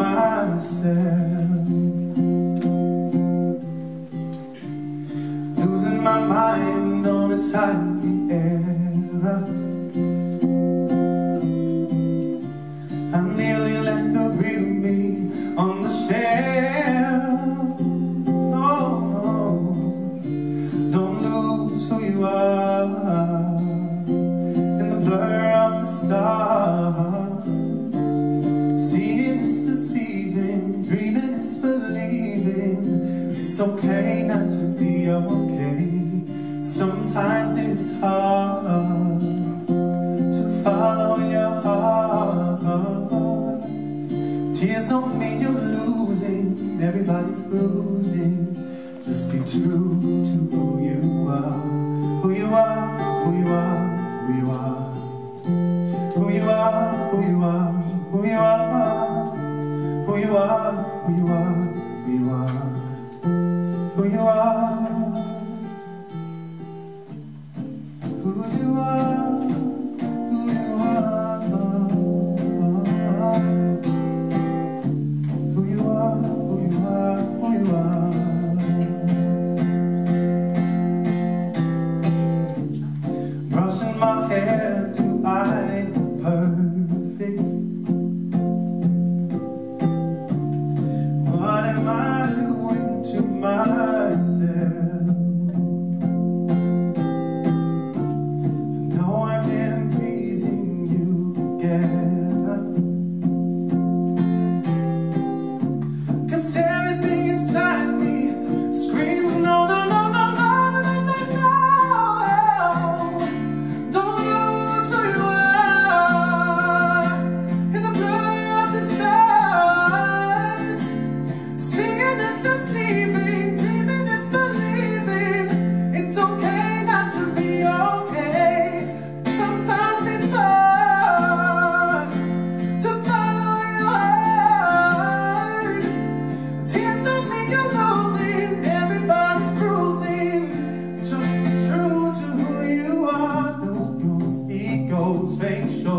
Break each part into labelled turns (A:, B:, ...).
A: myself? Losing my mind on a tiny error. I nearly left the real me on the shelf. No, no, don't lose who you are. In the blur of the stars It's okay not to be okay. Sometimes it's hard To follow your heart. Tears don't mean you're losing Everybody's bruising. Just be true to who you are Who you are, who you are, who you are Who you are, who you are, who you are Who you are, who you are. Brushing my hair, I look perfect? What am I doing to myself?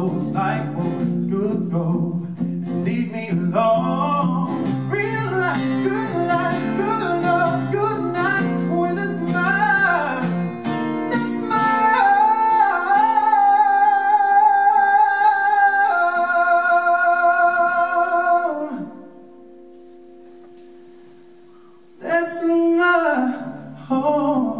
A: goes like most good go. Leave me alone. Real life, good life, good love, good night with a smile. That's my That's my home.